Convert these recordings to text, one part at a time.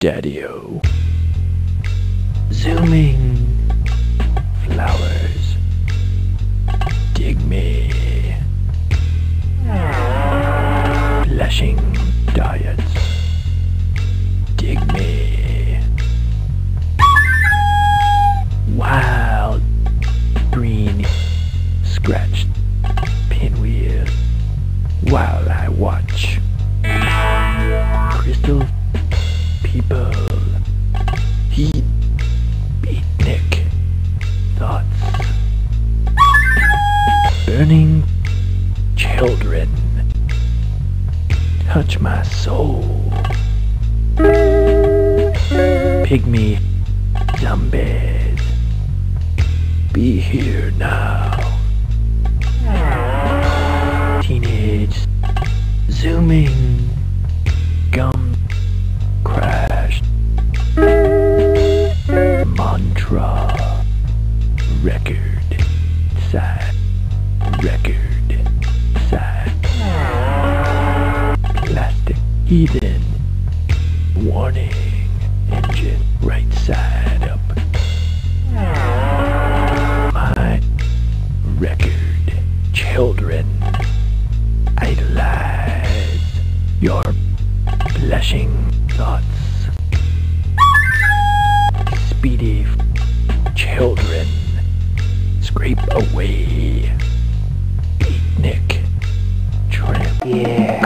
Daddy-O. Zooming flowers. Dig me. Blushing diets. Dig me. Wild green scratched pinwheel while I watch crystal people. Heat beatnik thoughts. Burning children. Touch my soul. Pygmy zombies be here now. Teenage zooming mantra record Side. record Side. plastic heathen. Warning. Engine right side up. My record children. Idolize your blushing thoughts. Speedy away. Beatnik yeah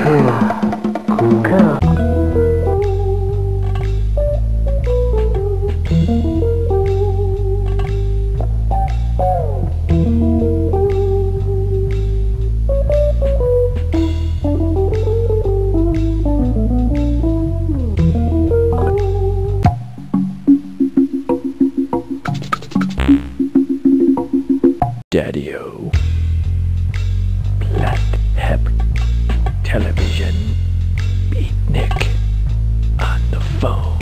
Daddy-O. Hep. Television. Beatnik. On the phone.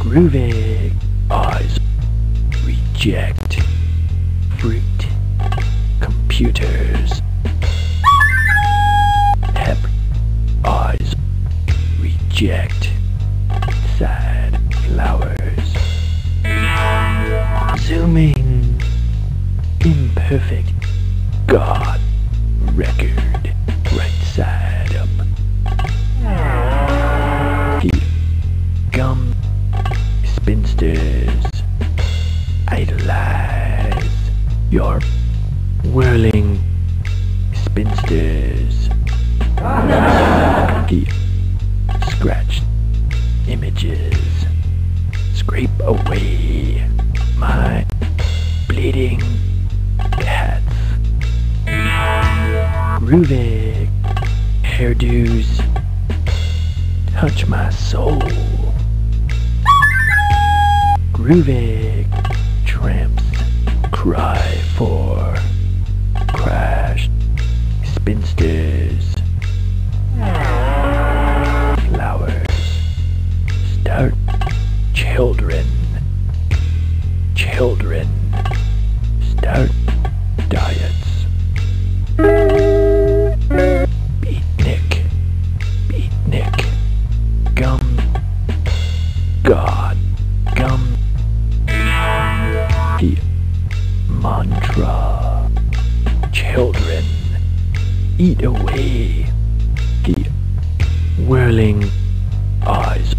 Groovy. Eyes. Reject. Fruit. Computers. Hep. Eyes. Reject. Imperfect. God. Record. Right side up. Gum spinsters. Idolize your whirling spinsters. The scratched images scrape away my bleeding Groovy hairdos touch my soul. Groovy tramps cry for crashed spinsters. Eat away. The whirling eyes.